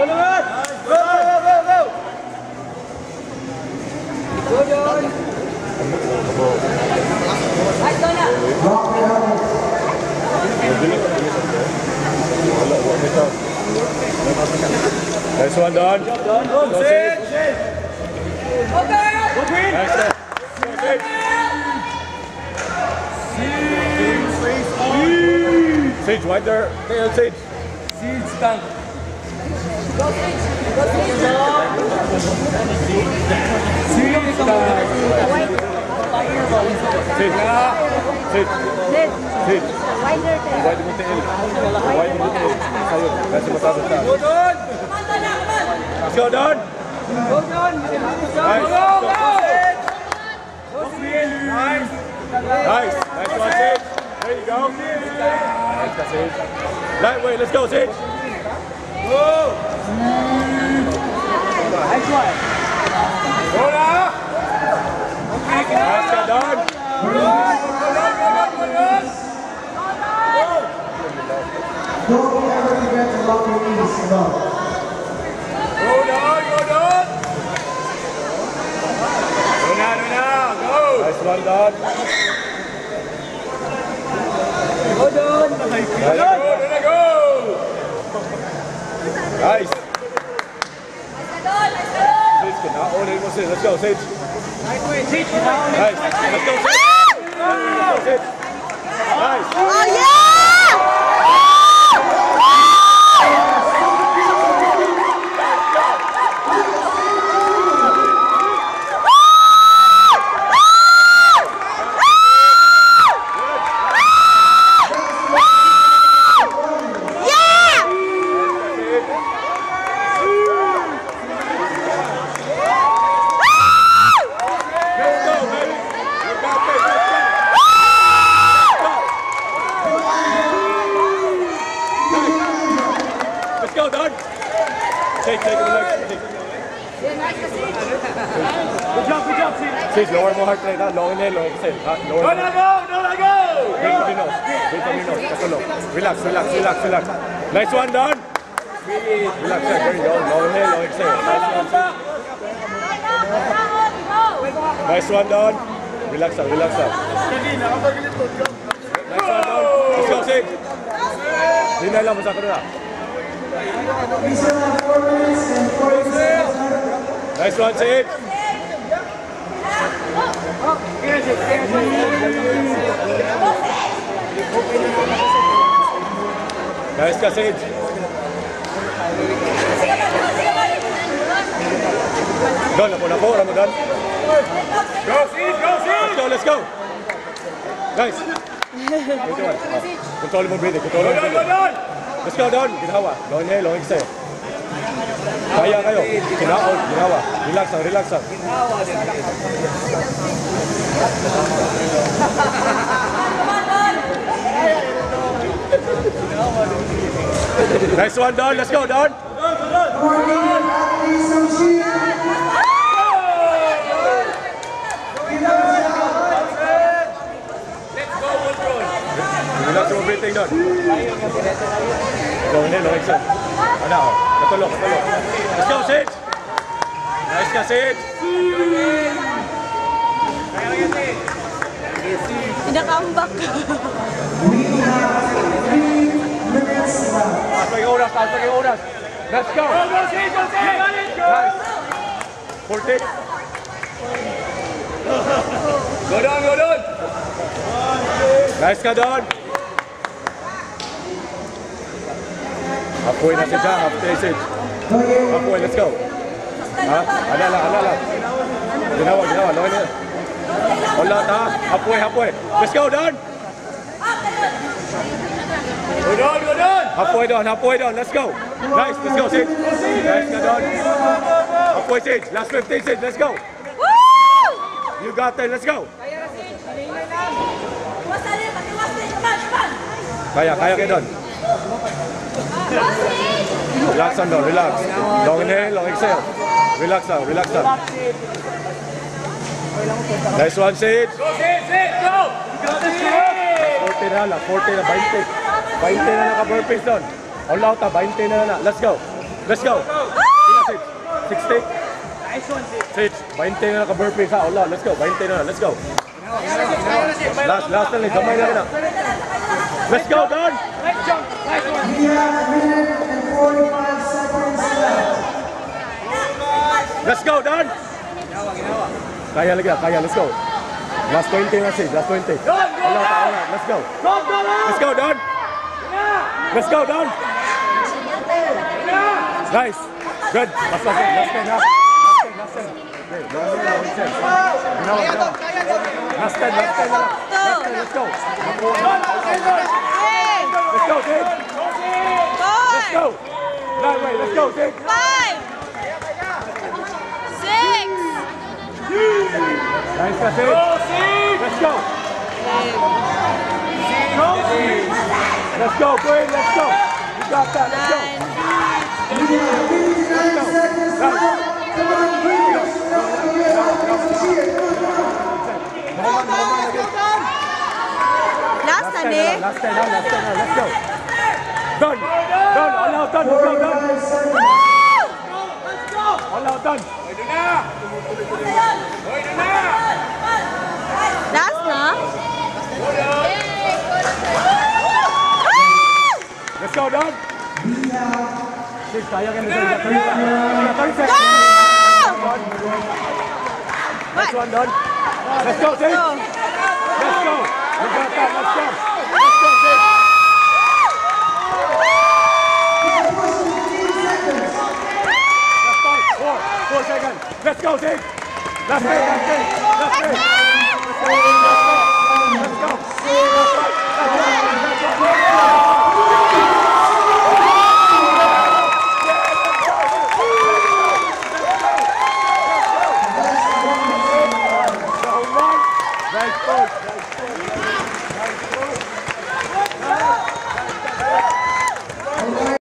Nice one, Don. Go, sit! Sit! Go, Queen! Nice step. Sage, right there. Sage. Stand. Mo tail. Sa'yo. Kasi mataas ang taas. Go, Don! Let's go, Don. Go, John! Nice. Nice! One, Sage. There you go. Nice Sage. Lightweight, let's go, Sage. Go! Don't ever forget to lock your knees above. Go down, go down! Go na, go na, go! Nice one, Don. Go down! Nice. go, go go! Nice. Sage, kinaulay mo, Sage. Let's go, Sage. Nice. Let's go, Sage. Let's go, Sage. Nice. Oh, yeah! Yeah! Take, take the leg. Take. Good job, good job, Sid! Sage, lower mo heart rate, ha? Lower na, lower kasi. Ha? Lower Go na. na, go! Go na, go! Breathe from your nose. Breathe from your nose. Kakulo. Relax, relax, relax, relax. Nice one, Don. Relax, sir. There you go. Lower inhale, lower exhale. Nice one. Nice one, Don. Relax out, relax out. Nice one, Don. Let's go, Sid. Hinay lang mo sa Nice one, Sid. Nice ka, Sid. Don, napo, napo. Ramo, Don. Go, Sid! Go, Sid! Let's go, let's go. Nice. Ito one. Ah, Control mo breathing, control mo Go down, go breathing. Down! Let's go, Don. Ginawa. Long inhale, long exhale. Kaya kayo. Kinaon, ginawa. Relax lang, relax lang. Nice one, Don. Let's go, Don. Come on, Relax mo breathing, Don. Long inhale, long exhale. Ano, oh. Katulo, katulo. Let's go, Sid. Nice ka, Sid. Pinaka-ambak. We have three minutes left. Taas pa yung oras, taas pa yung oras. Let's go. Go, go, Sid! Go, Sid! Go! Nice. 40. Go down, go down! Nice ka, Don. Halfway na si halfway si Okay, Halfway, let's go. Ha? Ala lang, ala lang. Ginawa, ginawa. Lokin na. Wala ha. Halfway, halfway. Let's go, Don. Go down, go down! Halfway down, halfway down. Let's go. Nice, let's go, Sid. Nice ka, Don. Halfway, Sid. Last 15, Sid. Let's go. Woo! You got that. Let's go. Kaya, kaya kayo, Don. Relax lang, Don. Relax. Long inhale, long exhale. Relax lang, relax lang. Nice one, Sid. Go, Sid! Sid! Go! You got this, Sid! 40 na lang, 40 na, 20. 20 na naka-burpees doon. All out na, 20 na na. Let's go. Let's go. Sino, Sid? 60? Nice one, Sid. Sid, 20 na naka-burpee sa. Wala, let's go. 20 na, let's go. Last, last na lang. Gamay na na. Let's go, Don! Nice jump. Nice one. We have a minute and 45 seconds left. Let's go, Don! Kaya lagi, kaya, let's go. Last 20 na, Sid. Last 20. Wala, wala. Let's go. Go, go, go. Let's go, Don! Let's go, Don! Nice! Good! Last one, last 10, ha? Last 10, last 10. Okay, long way, long way, Ginawa, ginawa. Last 10, last 10. Last 10, let's go. Let's go, Sid! Let's go! That way, let's go, Sid! Five! Six! Nice na, Sid! Let's go! Let's go, Queen, let's go! You got that, let's go! Nine! We have 59 seconds left. Come on, please. Last na ni? Last 10 na, last 10 na, let's go! Done! Done! All out, done! Let's go, done! 45 seconds. All out, done! Last na? Let's go, done! Sid, kaya ka na, Sid. 30 seconds. 30 Go! seconds. Next one, done. Let's go, Sid! Go! Let's go! You got that, let's go! Let's go, Sid! Last five, four, four seconds. Let's go! Last eight, last eight, last eight. Let's go, let's go, let's go. Last